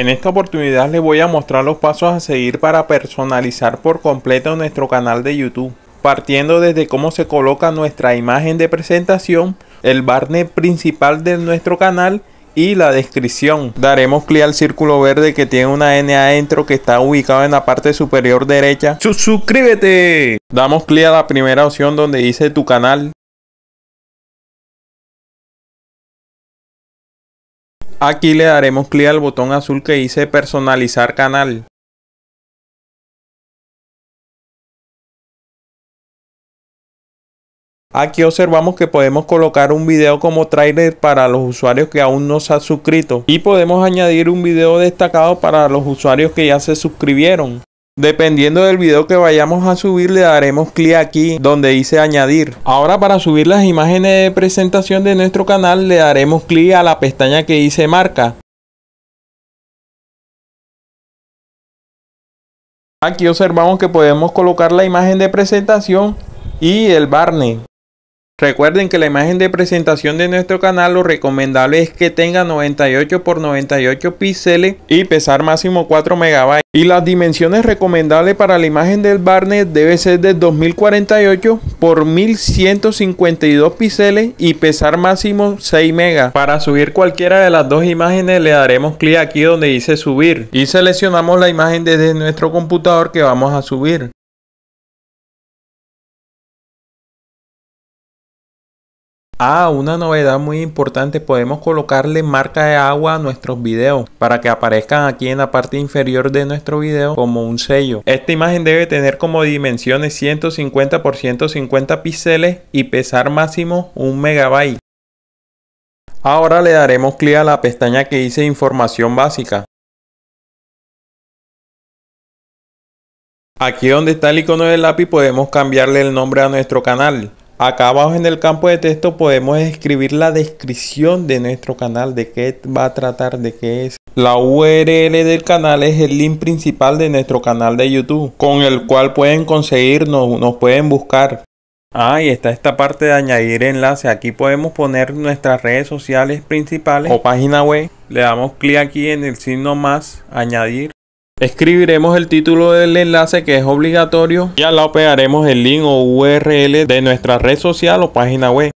En esta oportunidad les voy a mostrar los pasos a seguir para personalizar por completo nuestro canal de YouTube. Partiendo desde cómo se coloca nuestra imagen de presentación, el barnet principal de nuestro canal y la descripción. Daremos clic al círculo verde que tiene una N adentro que está ubicado en la parte superior derecha. ¡Suscríbete! Damos clic a la primera opción donde dice tu canal. Aquí le daremos clic al botón azul que dice personalizar canal. Aquí observamos que podemos colocar un video como trailer para los usuarios que aún no se han suscrito y podemos añadir un video destacado para los usuarios que ya se suscribieron. Dependiendo del video que vayamos a subir le daremos clic aquí donde dice añadir. Ahora para subir las imágenes de presentación de nuestro canal le daremos clic a la pestaña que dice marca. Aquí observamos que podemos colocar la imagen de presentación y el barne. Recuerden que la imagen de presentación de nuestro canal lo recomendable es que tenga 98 x 98 píxeles y pesar máximo 4 MB. Y las dimensiones recomendables para la imagen del barnet debe ser de 2048 por 1152 píxeles y pesar máximo 6 MB. Para subir cualquiera de las dos imágenes le daremos clic aquí donde dice subir y seleccionamos la imagen desde nuestro computador que vamos a subir. Ah, una novedad muy importante, podemos colocarle marca de agua a nuestros videos para que aparezcan aquí en la parte inferior de nuestro video como un sello. Esta imagen debe tener como dimensiones 150 x 150 píxeles y pesar máximo 1 megabyte. Ahora le daremos clic a la pestaña que dice información básica. Aquí donde está el icono del lápiz podemos cambiarle el nombre a nuestro canal. Acá abajo en el campo de texto podemos escribir la descripción de nuestro canal, de qué va a tratar, de qué es. La URL del canal es el link principal de nuestro canal de YouTube, con el cual pueden conseguirnos, nos pueden buscar. Ah, y está esta parte de añadir enlace. Aquí podemos poner nuestras redes sociales principales o página web. Le damos clic aquí en el signo más, añadir. Escribiremos el título del enlace que es obligatorio y al lado pegaremos el link o URL de nuestra red social o página web.